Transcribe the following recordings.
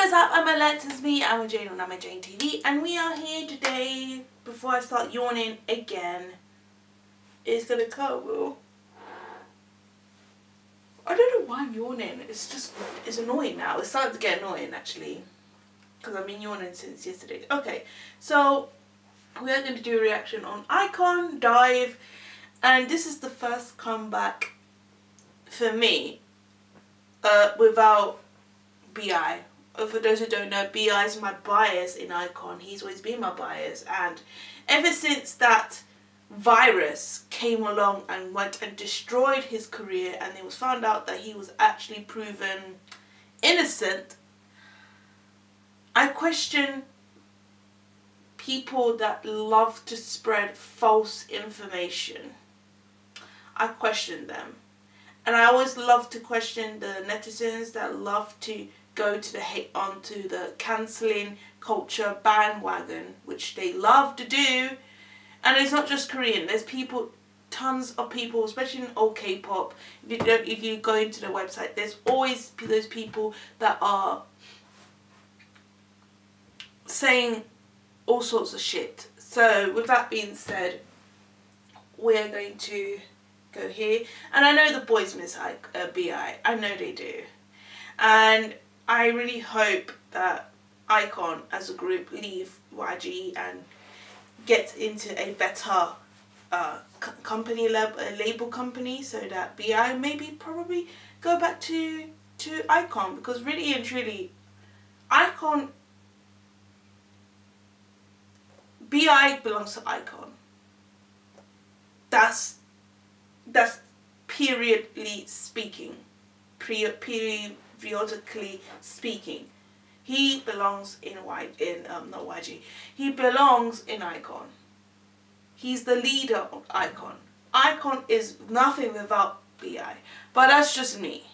What is up, I'm it's me, I'm Jane on Amu Jane TV, and we are here today, before I start yawning again, it's gonna come, I don't know why I'm yawning, it's just, it's annoying now, it's starting to get annoying actually, because I've been yawning since yesterday. Okay, so, we are going to do a reaction on iKON, Dive, and this is the first comeback for me, uh, without BI for those who don't know, BI is my bias in iKON. He's always been my bias. And ever since that virus came along and went and destroyed his career and it was found out that he was actually proven innocent, I question people that love to spread false information. I question them. And I always love to question the netizens that love to go to the onto the cancelling culture bandwagon, which they love to do. And it's not just Korean. There's people, tons of people, especially in old K-pop. If you don't, if you go into the website, there's always those people that are saying all sorts of shit. So with that being said, we're going to go here. And I know the boys miss uh, BI. I know they do. And I really hope that iKON as a group leave YG and get into a better uh, company lab label company so that BI maybe probably go back to to iKON because really and truly iKON BI belongs to iKON. that's that's periodly speaking period periodically speaking. He belongs in in um not YG. He belongs in iKON. He's the leader of iKON. iKON is nothing without BI. But that's just me.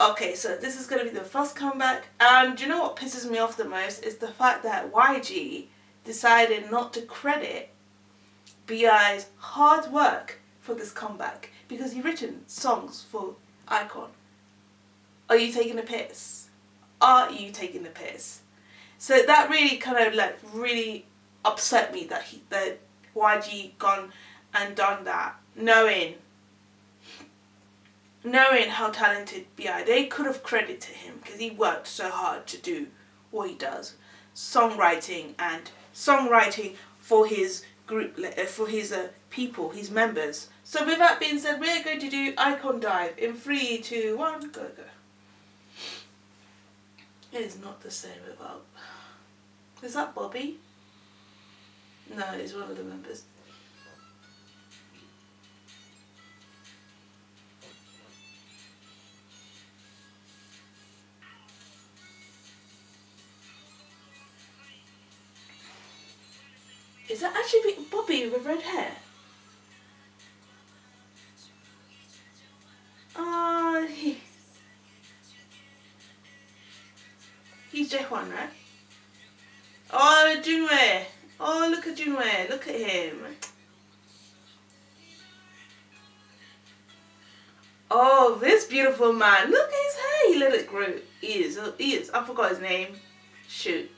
Okay, so this is going to be the first comeback. And you know what pisses me off the most is the fact that YG decided not to credit BI's hard work for this comeback because he written songs for iKON. Are you taking a piss? Are you taking the piss? So that really kind of like really upset me that he that YG gone and done that, knowing knowing how talented BI. They could have credited to him because he worked so hard to do what he does, songwriting and songwriting for his group uh, for his uh, people, his members. So with that being said, we're going to do iKON Dive in three, two, one, go go. It is not the same without... Is that Bobby? No, he's one of the members. Is that actually Bobby with red hair? Jaehwan, right? Oh, Junhoe. Oh, look at Junhoe. Look at him. Oh, this beautiful man. Look at his hair. He let it grow. Is. Is. I forgot his name. Shoot.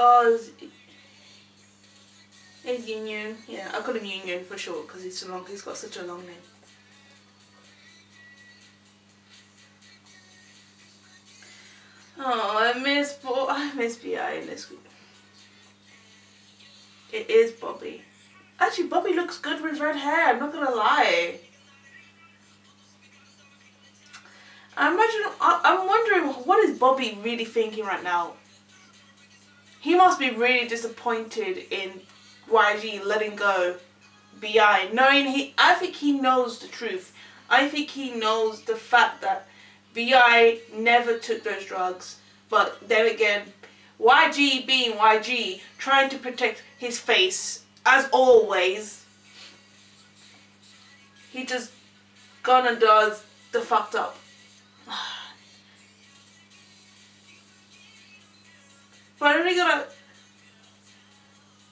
Oh, He's Union. Yeah, I call him Union for sure because he's so long. He's got such a long name. Oh, I miss Bo I miss Bi in this group. It is Bobby. Actually, Bobby looks good with red hair. I'm not gonna lie. I imagine. I, I'm wondering what is Bobby really thinking right now. He must be really disappointed in YG letting go BI, knowing he, I think he knows the truth. I think he knows the fact that BI never took those drugs, but then again, YG being YG, trying to protect his face, as always, he just gonna does the fucked up. but I really gotta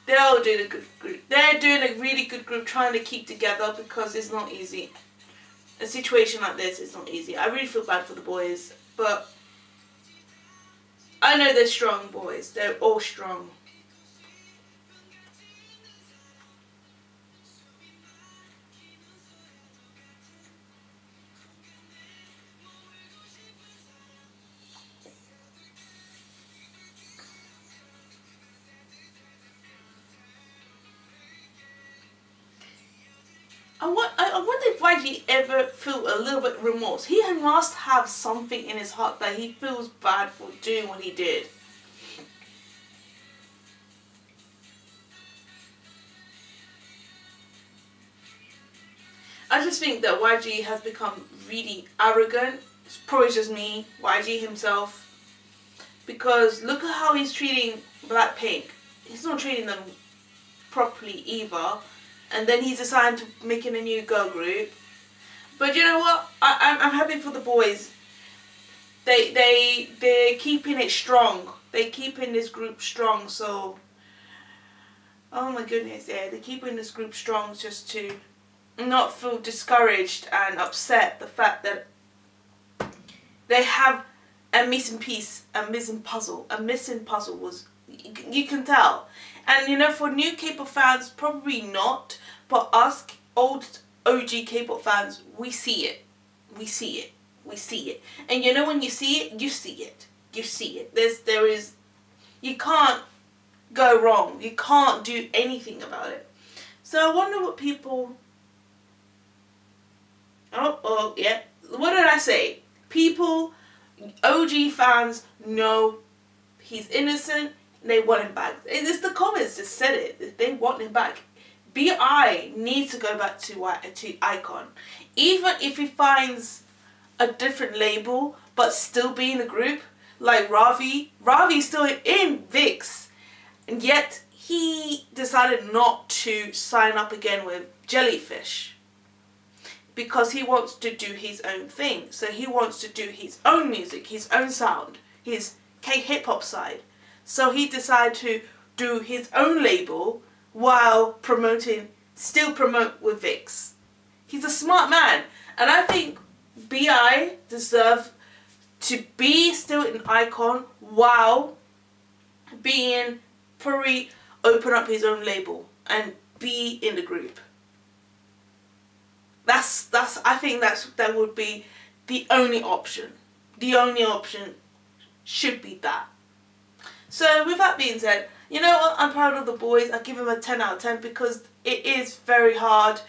They're all doing a good group. They're doing a really good group trying to keep together because it's not easy. A situation like this is not easy. I really feel bad for the boys, but I know they're strong boys. They're all strong. I, want, I, I wonder if YG ever feel a little bit remorse. He must have something in his heart that he feels bad for doing what he did. I just think that YG has become really arrogant. It's probably just me, YG himself. Because look at how he's treating Blackpink. He's not treating them properly either and then he's assigned to making a new girl group. But you know what? I, I'm, I'm happy for the boys. They they they're keeping it strong. They're keeping this group strong. So, oh my goodness, yeah, they're keeping this group strong just to not feel discouraged and upset the fact that they have a missing piece, a missing puzzle. A missing puzzle was you can tell and you know, for new K-pop fans, probably not. But us old OG K-pop fans, we see it. We see it. We see it. And you know, when you see it, you see it. You see it. There's, there is, you can't go wrong. You can't do anything about it. So I wonder what people. Oh, oh, yeah. What did I say? People, OG fans know he's innocent they want him back. It's the comments just said it. They want him back. Bi needs to go back to to iKON, even if he finds a different label, but still be in the group. Like Ravi, Ravi's still in VIXX, and yet he decided not to sign up again with Jellyfish because he wants to do his own thing. So he wants to do his own music, his own sound, his K hip hop side. So he decided to do his own label while promoting, still promote with VIXX. He's a smart man. And I think BI deserves to be still an icon while being probably open up his own label and be in the group. That's that's I think that's that would be the only option. The only option should be that. So with that being said, you know what? I'm proud of the boys. I give them a 10 out of 10 because it is very hard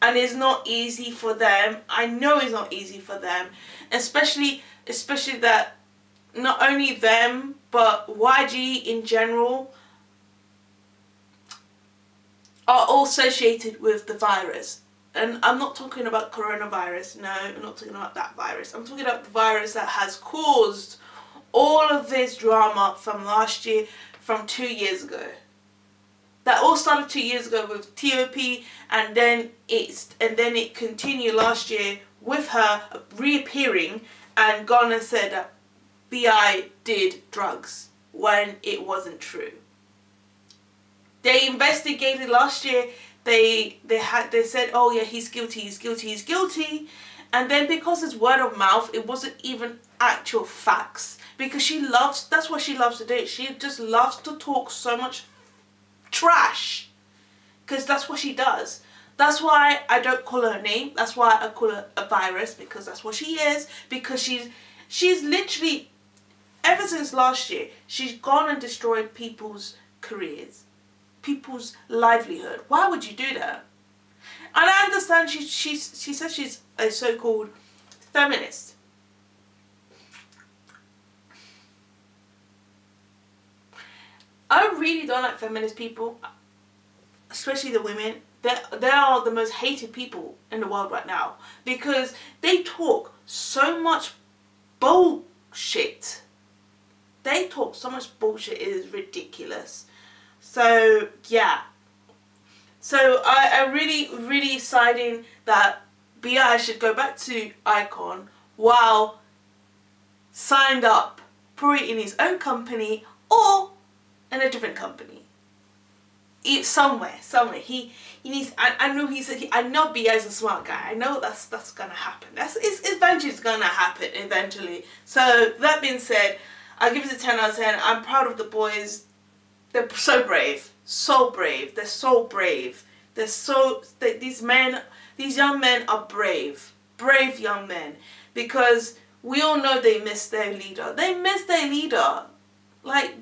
and it's not easy for them. I know it's not easy for them, especially especially that not only them but YG in general are all associated with the virus. And I'm not talking about coronavirus, no, I'm not talking about that virus. I'm talking about the virus that has caused all of this drama from last year, from two years ago. That all started two years ago with TOP and then it's and then it continued last year with her reappearing and gone and said that BI did drugs when it wasn't true. They investigated last year. They they had they said, oh yeah, he's guilty, he's guilty, he's guilty, and then because it's word of mouth, it wasn't even actual facts. Because she loves that's what she loves to do. She just loves to talk so much trash. Because that's what she does. That's why I don't call her a name. That's why I call her a virus because that's what she is. Because she's she's literally ever since last year she's gone and destroyed people's careers people's livelihood. Why would you do that and I understand she she's she says she's a so-called feminist I really don't like feminist people, especially the women. They they are the most hated people in the world right now because they talk so much bullshit. They talk so much bullshit. It is ridiculous. So yeah. So I I really really deciding that Bi should go back to iKON while signed up, probably in his own company or in a different company. It, somewhere, somewhere. He he needs. I, I know he's. He, I know Bi is a smart guy. I know that's that's gonna happen. That's it's eventually it's gonna happen eventually. So that being said, I give it a ten out of ten. I'm proud of the boys. They're so brave, so brave. They're so brave. They're so. They, these men, these young men are brave, brave young men, because we all know they miss their leader. They miss their leader. Like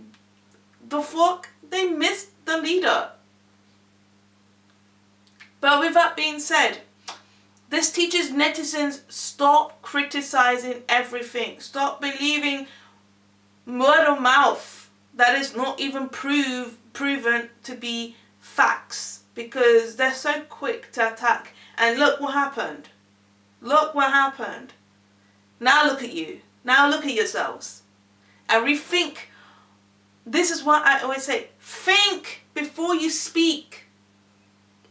the fuck, they missed the leader. But with that being said, this teaches netizens stop criticizing everything. Stop believing word of mouth that is not even prove, proven to be facts because they're so quick to attack. And look what happened. Look what happened. Now look at you. Now look at yourselves. And rethink. This is what I always say. Think before you speak.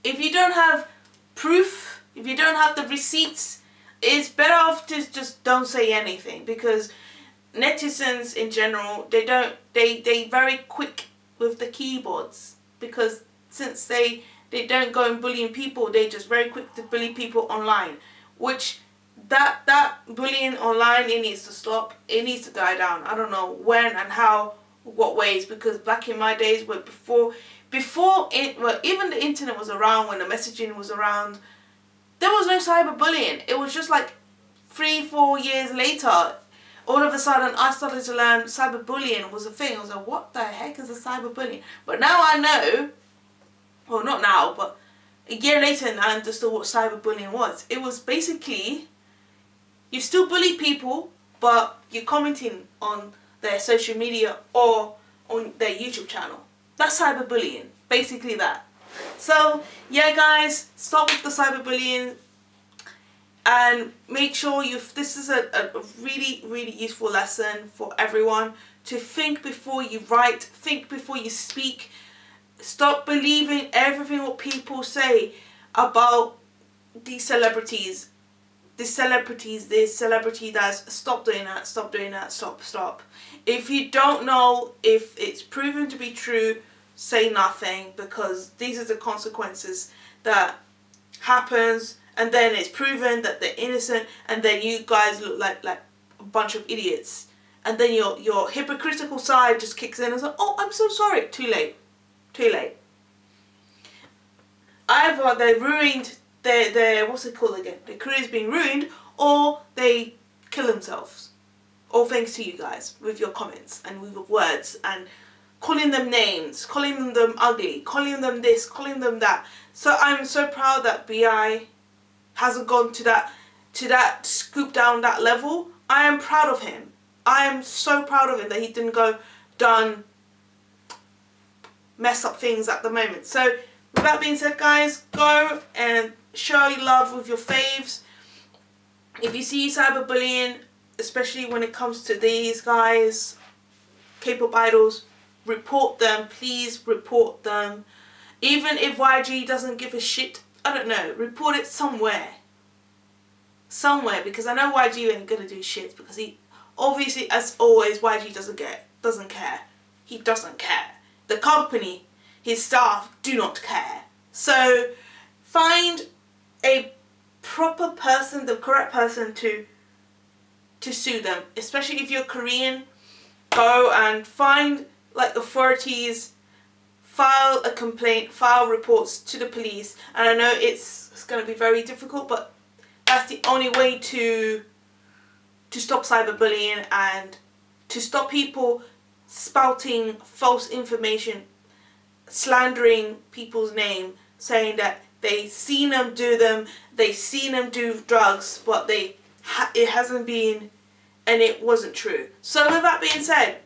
If you don't have proof, if you don't have the receipts, it's better off to just don't say anything because netizens in general, they don't, they, they very quick with the keyboards because since they, they don't go and bullying people, they just very quick to bully people online, which that, that bullying online, it needs to stop. It needs to die down. I don't know when and how, what ways, because back in my days, where before before it, well, even the internet was around, when the messaging was around, there was no cyberbullying. It was just like three, four years later, all of a sudden I started to learn cyberbullying was a thing. I was like, what the heck is a cyberbullying? But now I know, well not now, but a year later and I understood what cyberbullying was. It was basically, you still bully people, but you're commenting on their social media or on their YouTube channel. That's cyberbullying. Basically that. So, yeah guys, stop with the cyberbullying and make sure you this is a, a really really useful lesson for everyone to think before you write think before you speak. Stop believing everything what people say about these celebrities. This celebrities this celebrity does stop doing that stop doing that stop stop. If you don't know if it's proven to be true say nothing because these are the consequences that happens and then it's proven that they're innocent and then you guys look like like a bunch of idiots. And then your your hypocritical side just kicks in and says oh I'm so sorry. Too late. Too late. Either they ruined their their what's it called again? Their career's being ruined or they kill themselves. All thanks to you guys with your comments and with your words and calling them names, calling them ugly, calling them this, calling them that. So I'm so proud that Bi hasn't gone to that to that scoop down that level. I am proud of him. I am so proud of him that he didn't go done mess up things at the moment. So with that being said guys, go and show love with your faves. If you see cyberbullying, especially when it comes to these guys, K-pop idols, report them. Please report them. Even if YG doesn't give a shit, I don't know, report it somewhere. Somewhere, because I know YG ain't gonna do shit because he, obviously, as always, YG doesn't get, doesn't care. He doesn't care. The company, his staff, do not care. So, find a proper person, the correct person to to sue them, especially if you're Korean. Go and find like authorities file a complaint, file reports to the police. And I know it's, it's going to be very difficult, but that's the only way to to stop cyberbullying and to stop people spouting false information, slandering people's name, saying that they seen them do them, they seen them do drugs, but they ha it hasn't been and it wasn't true. So with that being said,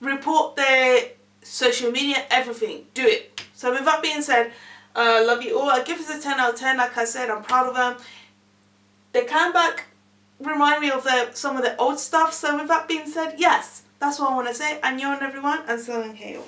report their social media, everything. Do it. So with that being said, uh, love you all. I give this a 10 out of 10. Like I said, I'm proud of them. They came back, remind me of the, some of the old stuff. So with that being said, yes, that's what I want to say. And you and everyone, and Selling Hail.